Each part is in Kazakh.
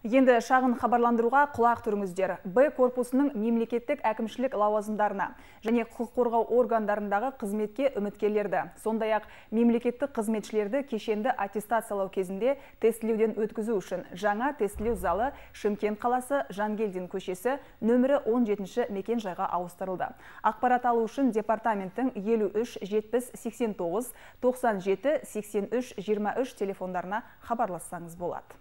Енді шағын хабарландыруға құлақ түріңіздер. Б корпусының мемлекеттік әкімшілік лауазымдарына және құқық қорғау органдарындағы қызметке үміткерлерді, сондай-ақ мемлекеттік қызметшілерді кешенді аттестациялау кезінде тестілеуден өткізу үшін жаңа тестілеу залы Шымкент қаласы Жангелдин көшесі нөмірі 17 мекен жайға ауыстырылды. Ақпарат алу үшін департаменттің 53 70 89 97 83 23 телефондарына хабарлассаңыз болады.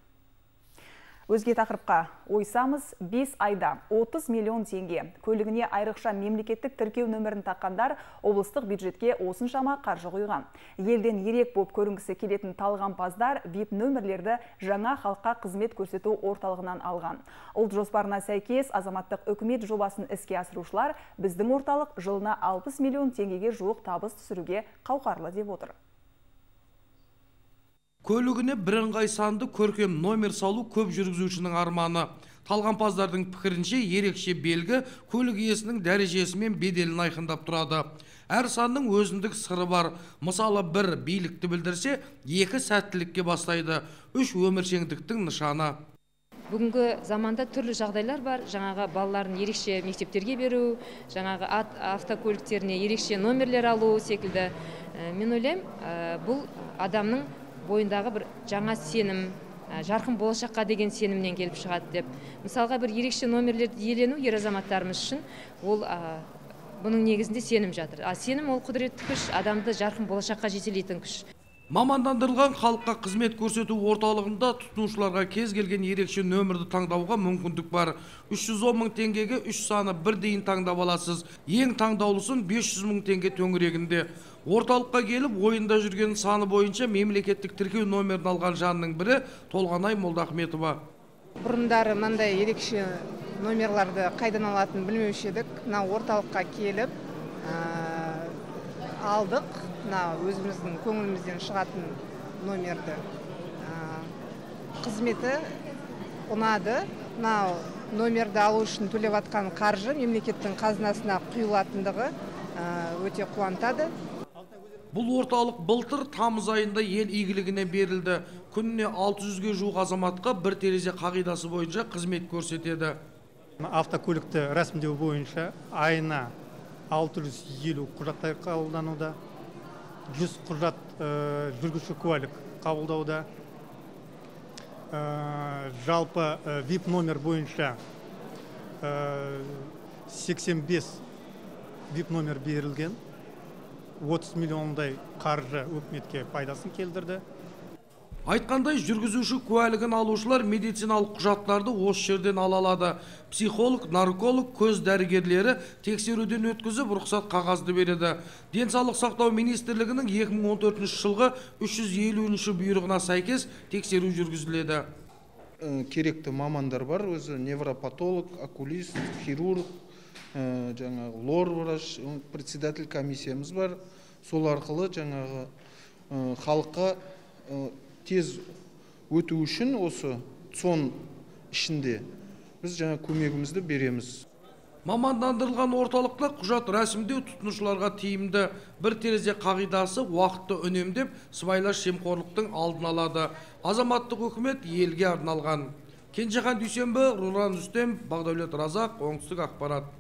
Өзге тақырыпқа ойсамыз 5 айда 30 миллион теңге. Көлігіне айрықша мемлекеттік тіркеу нөмірін таққандар облыстық бюджетке осыншама қаржы құйған. Елден ерек боп көрінгісі келетін талғампаздар VIP нөмірлерді жаңа халыққа қызмет көрсету орталығынан алған. Ұлт жоспарына сәйкес азаматтық үкімет жобасын іске асырушылар біздің орталық жылына 60 миллион теңгеге жуық табыс түсіруге қауқарлы деп отыр көлігіне бірыңғай санды көркем номер салу көп жүргізушінің арманы. Талғампаздардың пікірінше ерекше белгі көлік иесінің дәрежесі мен беделін айқындап тұрады. Әр санның өзіндік сыры бар. Мысалы бір билікті білдірсе екі сәттілікке бастайды. Үш өміршеңдіктің нышаны. Бүгінгі заманда түрлі жағдайлар бар. Жаңағы балаларын ерекше мектептерге беру жаңағы ат автокөліктеріне ерекше номерлер алу секілді. Мен ойлаймын бұл адамның бойындағы бір жаңа сенім жарқын болашаққа деген сенімнен келіп шығады деп. Мысалға бір ерекше номерлерді иелену ер азаматтарымыз үшін ол бұның негізінде сенім жатыр. А сенім ол құдіретті күш адамды жарқын болашаққа жетелейтін күш. Мамандандырылған халыққа қызмет көрсету орталығында тұтынушыларға кез келген ерекше нөмірді таңдауға мүмкіндік бар. 310 мың теңгеге үш саны бір дейін таңдап аласыз. Ең таңдаулысын 500 мың теңге төңірегінде. Орталыққа келіп ойында жүрген саны бойынша мемлекеттік тіркеу номерін алған жанның бірі толғанай молдахметова. Бұрындары мынандай ерекше номерларды қайдан алатынын білмеуші едік. Мына орталыққа келіп алдық. Мына өзіміздің көңілімізден шығатын номерді қызметі ұнады. Мынау номерді алу үшін төлеп жатқан қаржы мемлекеттің қазынасына құйылатындығы өте қуантады. Бұл орталық былтыр тамыз айында ел игілігіне берілді. Күніне 600-ге жуық азаматқа бір терезе қағидасы бойынша қызмет көрсетеді. Автокөлікті рәсімдеу бойынша айына 650 құжаттар қабылдануда. Жүз құжат жүргізуші куәлік қабылдауда. Жалпы вип номер бойынша 85 вип номер берілген. 30 миллиондай қаржы өкіметке пайдасын келдірді айтқандай жүргізуші куәлігін алушылар медициналық құжаттарды осы жерден ала алады. Психолог нарколог көз дәрігерлері тексеруден өткізіп рұқсат қағазды береді. Денсаулық сақтау министрлігінің 2014 жылғы 350 бұйрығына сәйкес тексеру жүргізіледі. Керекті мамандар бар. Өзі невропатолог окулист хирург жаңағы лор врач председатель комиссиямыз бар. Сол арқылы жаңағы халыққа тез өту үшін осы сон ішінде біз жаңа көмегімізді береміз. Мамандандырылған орталықта құжат рәсімдеу тұтынушыларға тиімді бір терезе қағидасы уақытты үнемдеп сыбайлас жемқорлықтың алдын алады. Азаматтық үкімет елге арналған. Кенжехан дүйсенбі руран үстем бақдәулет разақ оңтүстік ақпарат.